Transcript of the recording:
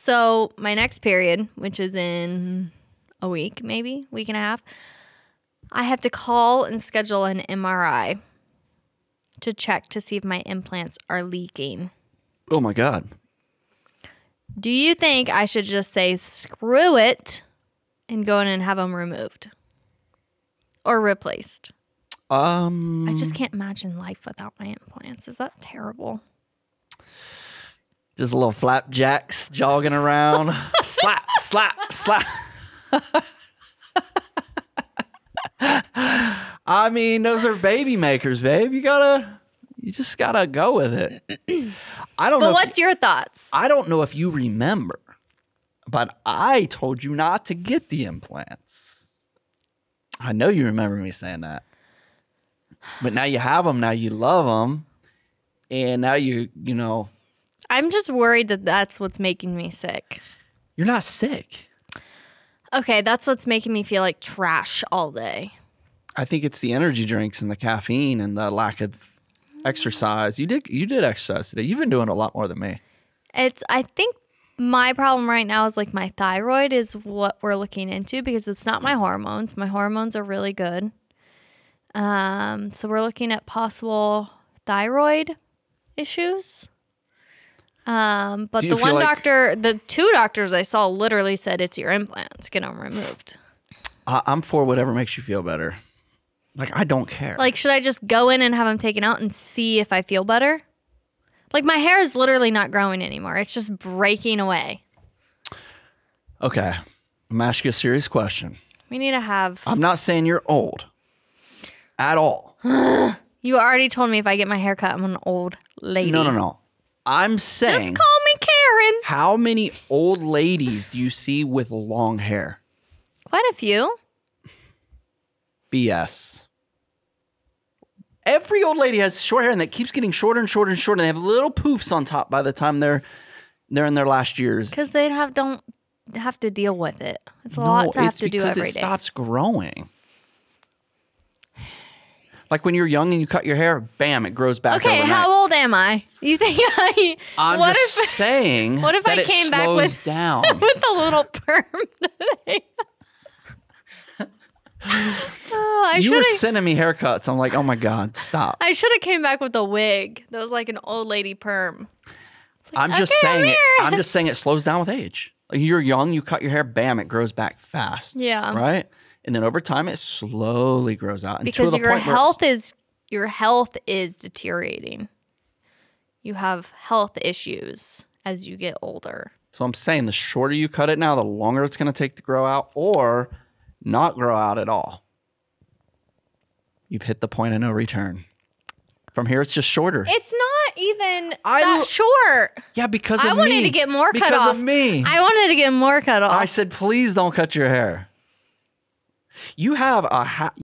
So my next period, which is in a week, maybe week and a half, I have to call and schedule an MRI to check to see if my implants are leaking. Oh my god. Do you think I should just say screw it and go in and have them removed or replaced? Um I just can't imagine life without my implants. Is that terrible? Just little flapjacks jogging around. slap, slap, slap. I mean, those are baby makers, babe. You gotta, you just gotta go with it. I don't know. But if- what's your thoughts? I don't know if you remember, but I told you not to get the implants. I know you remember me saying that. But now you have them. Now you love them, and now you, you know, I'm just worried that that's what's making me sick. you're not sick. Okay, that's what's making me feel like trash all day. I think it's the energy drinks and the caffeine and the lack of exercise. You did you did exercise today. You've been doing a lot more than me. It's I think my problem right now is like my thyroid is what we're looking into because it's not my hormones. My hormones are really good. Um, so we're looking at possible thyroid issues. Um, but the one like- doctor, the two doctors I saw literally said it's your implants, get them removed. I, I'm for whatever makes you feel better. Like I don't care. Like, should I just go in and have them taken out and see if I feel better? Like, my hair is literally not growing anymore. It's just breaking away. okay, I'm asking you a serious question. We need to have. I'm not saying you're old at all. You already told me if I get my hair cut, I'm an old lady. No, no, no. I'm saying, Just call me Karen. how many old ladies do you see with long hair? Quite a few. BS. Every old lady has short hair and that keeps getting shorter and shorter and shorter. And they have little poofs on top by the time they're they're in their last years. Because they have don't have to deal with it. It's a lot to have to do every day. because it stops growing. Like when you're young and you cut your hair, bam, it grows back Okay, overnight. how old am I? You think I? I'm what just if saying what if I came back with- down. with a little perm today? oh, I you were sending me haircuts. I'm like, oh my God, stop. I should have came back with a wig that was like an old lady perm. Like, I'm just okay, saying I'm it. I'm just saying it slows down with age. Like you're young, you cut your hair, bam, it grows back fast. Yeah. Right? And then over time it slowly grows out. until because your health is your health is deteriorating. You have health issues as you get older. So I'm saying the shorter you cut it now, the longer it's gonna take to grow out, or not grow out at all. You've hit the point of no return. From here it's just shorter. It's not even I that short. yeah, because I wanted me. to get more cut because off. of me. I wanted to get more cut off. I said, please don't cut your hair. You have a ha-